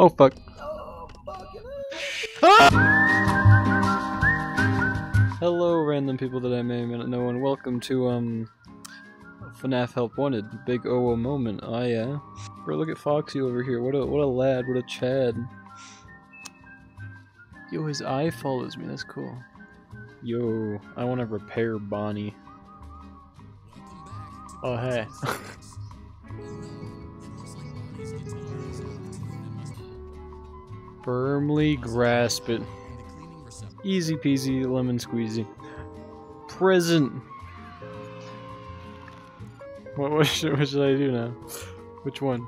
Oh fuck. Hello, random people that I may or may not know, and welcome to um FNAF Help Wanted. Big OO moment. Oh yeah. Bro, look at Foxy over here. What a what a lad. What a Chad. Yo, his eye follows me. That's cool. Yo, I want to repair Bonnie. Oh hey. Firmly grasp it. Easy peasy, lemon squeezy. Present. What, what, should, what should I do now? Which one?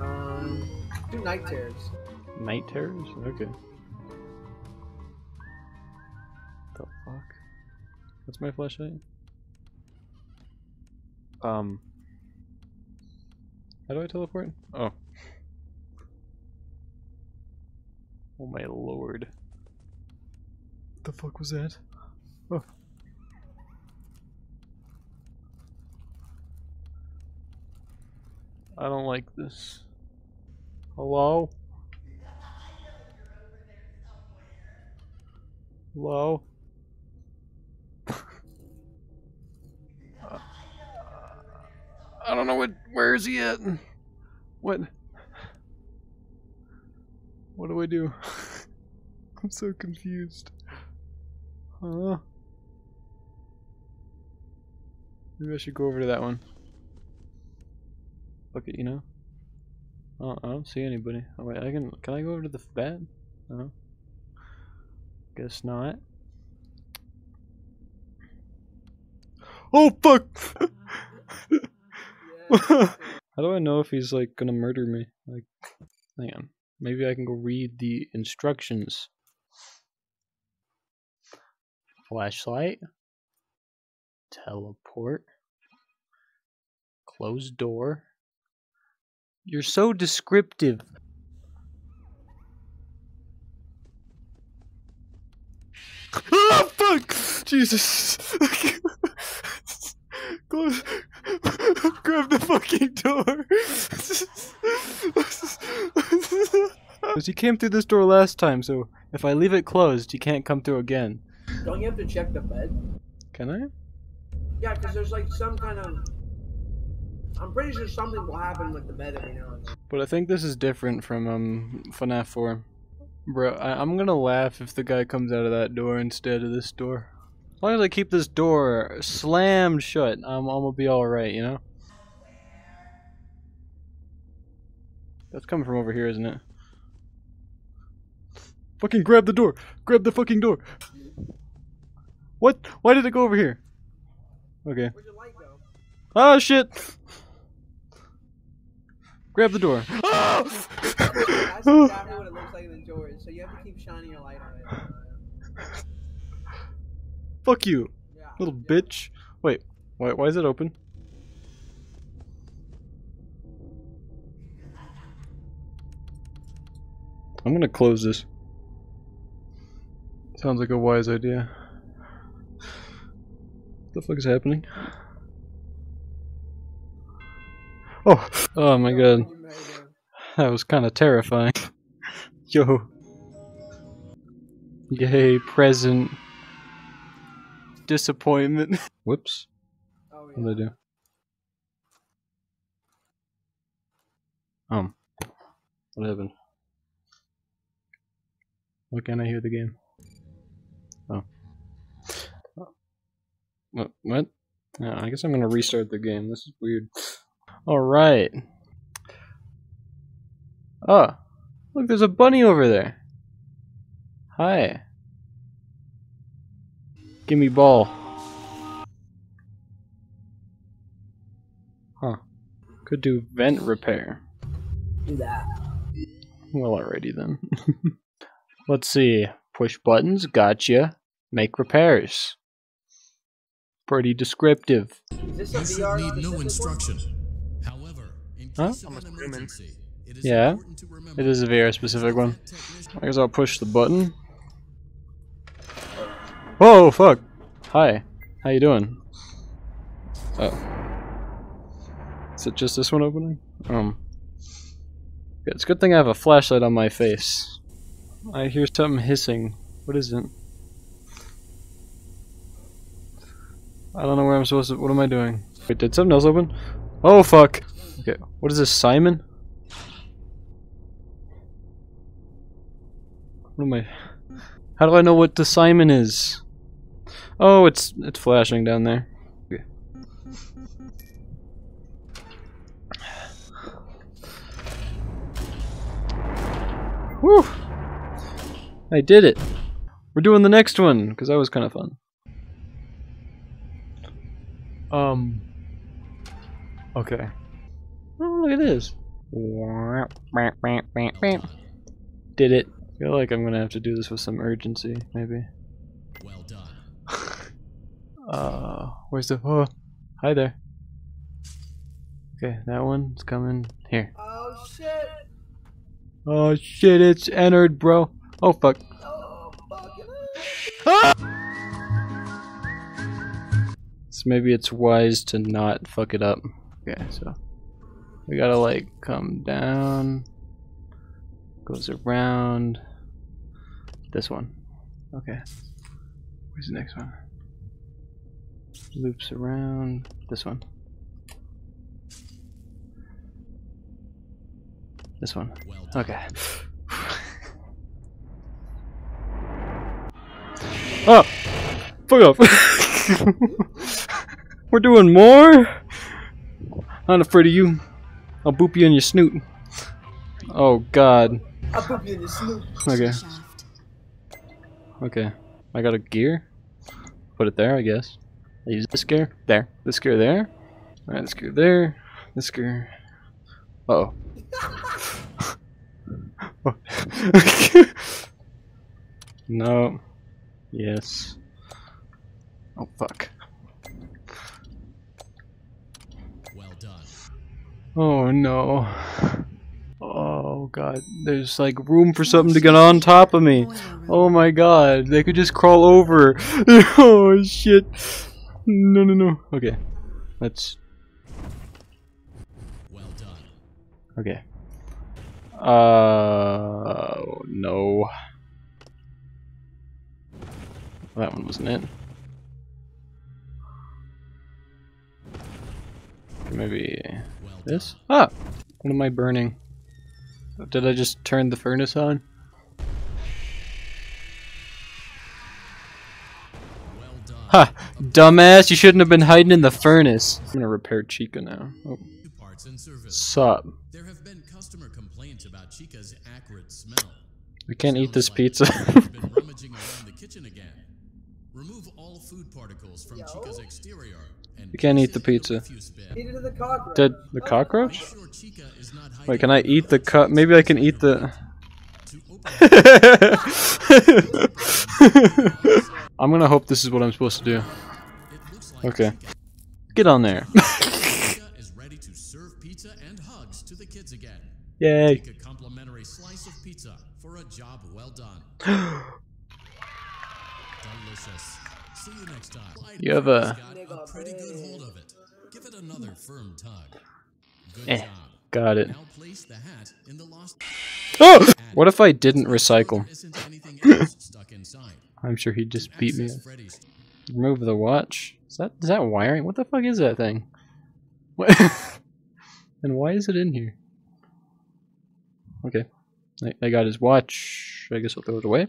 Um, do night terrors. Night terrors? Okay. The fuck? What's my flashlight? Um. How do I teleport? Oh. Oh my lord. What the fuck was that? Oh. I don't like this. Hello? Hello? I don't know what. Where is he at? What? What do I do? I'm so confused. Huh? Maybe I should go over to that one. Look at you know. Oh, I don't see anybody. Oh wait, I can. Can I go over to the bed? No. Guess not. Oh fuck! How do I know if he's like gonna murder me? Like, hang on. Maybe I can go read the instructions. Flashlight. Teleport. Closed door. You're so descriptive. Ah, fuck! Jesus! Close. Grab the fucking door. Because he came through this door last time, so if I leave it closed, he can't come through again. Don't you have to check the bed? Can I? Yeah, because there's like some kind of. I'm pretty sure something will happen with the bed every now and then. But I think this is different from um FNAF 4. Bro, I I'm gonna laugh if the guy comes out of that door instead of this door. As long as I keep this door slammed shut, I'm, I'm gonna be alright, you know? That's coming from over here, isn't it? Fucking grab the door! Grab the fucking door! What? Why did it go over here? Okay. Where'd your light go? Oh shit! Grab the door. Oh! That's exactly what it looks like in the. So you have to keep shining your light on it. Fuck you, Yeah. little yeah. bitch. Wait, why, why is it open? I'm gonna close this. Sounds like a wise idea. What the fuck is happening? Oh, oh my god. You made it. That was kind of terrifying. Yo. Yay, present. Disappointment. Whoops. Oh, What did I do? Um. What happened? Why can't I hear the game? What? What? Yeah, I guess I'm gonna restart the game. This is weird. Alright. Oh. Ah, look, there's a bunny over there. Hi. Give me ball. Huh. Could do vent repair. Do that. Well, alrighty then. Let's see. Push buttons, gotcha. Make repairs. Pretty descriptive. Is this a You VR? need no specific instruction. However, in Huh? case I'm of an emergency, it is Yeah, important to remember It is a VR specific one. I guess I'll push the button. Whoa, fuck. Hi. How you doing? Oh. Is it just this one opening? Um. It's a good thing I have a flashlight on my face. I hear something hissing. What is it? I don't know where I'm supposed to. What am I doing? Wait, did something else open? Oh fuck! Okay, what is this, Simon? What am I? How do I know what the Simon is? Oh, it's it's flashing down there. Okay. Whew! I did it! We're doing the next one, because that was kind of fun. Um. Okay. Oh, look at this. Did it. I feel like I'm gonna have to do this with some urgency, maybe. Well done. Uh, where's the. Oh, hi there. Okay, that one's coming here. Oh shit! Oh shit, it's entered, bro. Oh fuck. Oh fucking So maybe it's wise to not fuck it up. Okay, so we gotta like come down, goes around this one. Okay, where's the next one? Loops around this one. This one. Okay. oh! Fuck off! We're doing more? I'm not afraid of you. I'll boop you in your snoot. Oh god. I'll put you in your snoot. Okay. Okay. I got a gear. Put it there, I guess. I use this gear. There. This gear there. Alright, this gear there. This gear. Uh oh. no. Yes. Oh fuck. Well done. Oh no. Oh god. There's like room for something to get on top of me. Oh my god. They could just crawl over. oh shit. No, no, no. Okay. Let's. Well done. Okay. Uh. No. That one wasn't it. Maybe. This? Ah! What am I burning? Did I just turn the furnace on? Well done. Ha! Dumbass, you shouldn't have been hiding in the furnace. I'm gonna repair Chica now. Oh, Parts and service. sup. There have been customer complaints about Chica's acrid smell. I can't eat this like pizza. Remove all food particles from Yo. Chica's exterior and You can't eat the pizza. refuse bin. Feed it the cockroach. Did the oh, Make cockroach? sure Chica is not hiding Wait, can I eat the cut? Maybe I can eat the. I'm gonna hope this is what I'm supposed to do. It looks like Okay. Get on there. Ready to serve pizza and hugs to the kids again. Yay. Take a complimentary slice of pizza for a job well done. You have a- Got a pretty good hold of it. Give it another firm tug. Good Eh. job. Got it. Now place the hat in the lost. Oh! What if I didn't recycle? There isn't anything else stuck inside. I'm sure he'd just beat me. Access Freddy's Remove the watch. Is that is that wiring? What the fuck is that thing? What? and why is it in here? Okay. I, I got his watch. I guess I'll throw it away.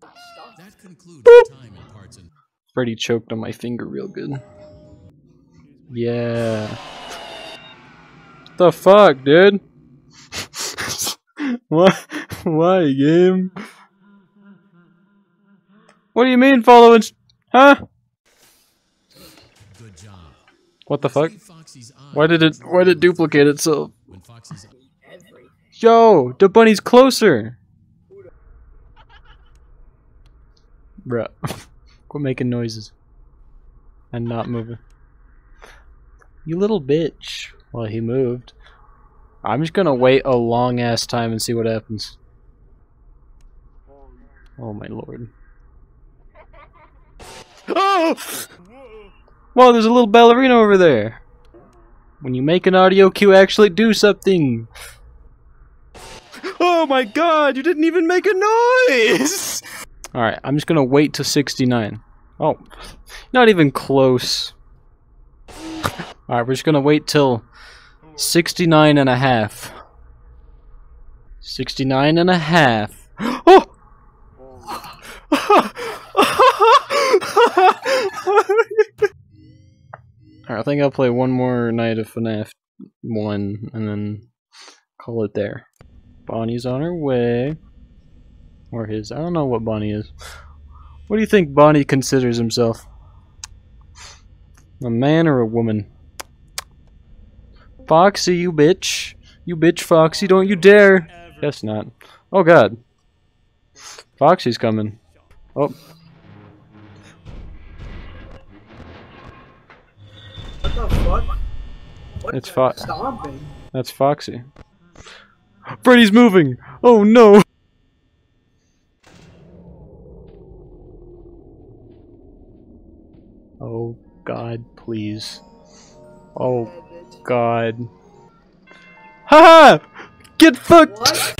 That concludes our time in parts and Freddy choked on my finger real good. Yeah. What The fuck, dude? Why? Why, game? What do you mean following? Huh? good job. What the fuck? See Foxy's eye Why did it? Why did it duplicate itself? Yo, the bunny's closer. Bruh, quit making noises and not moving. You little bitch. Well, he moved. I'm just gonna wait a long ass time and see what happens. Oh my lord. Oh! Whoa, there's a little ballerina over there. When you make an audio cue, actually do something. Oh my god, you didn't even make a noise! Alright, I'm just gonna wait till 69. Oh, not even close. Alright, we're just gonna wait till 69 and a half. 69 and a half. Oh! Alright, I think I'll play one more night of FNAF 1 and then call it there. Bonnie's on her way. Or his. I don't know what Bonnie is. What do you think Bonnie considers himself? A man or a woman? Foxy, you bitch. You bitch, Foxy, don't you dare. Guess not. Oh god. Foxy's coming. Oh, What the fuck? What It's the- fo- stomping. that's Foxy. Freddy's moving! Oh no! Oh god, please. Oh god. Haha! Get fucked! What?